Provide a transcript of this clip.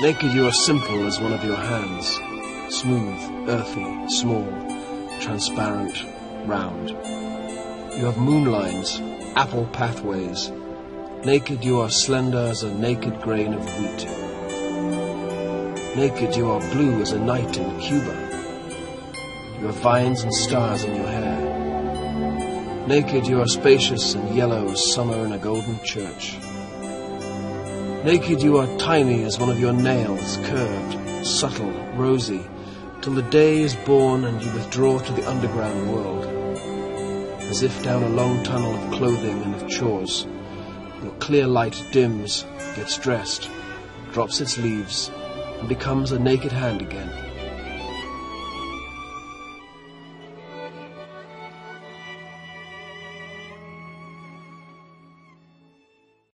Naked you are simple as one of your hands, smooth, earthy, small, transparent, round. You have moonlines, apple pathways. Naked you are slender as a naked grain of wheat. Naked you are blue as a night in Cuba. You have vines and stars in your hair. Naked you are spacious and yellow as summer in a golden church. Naked you are tiny as one of your nails, curved, subtle, rosy, till the day is born and you withdraw to the underground world. As if down a long tunnel of clothing and of chores, your clear light dims, gets dressed, drops its leaves, and becomes a naked hand again.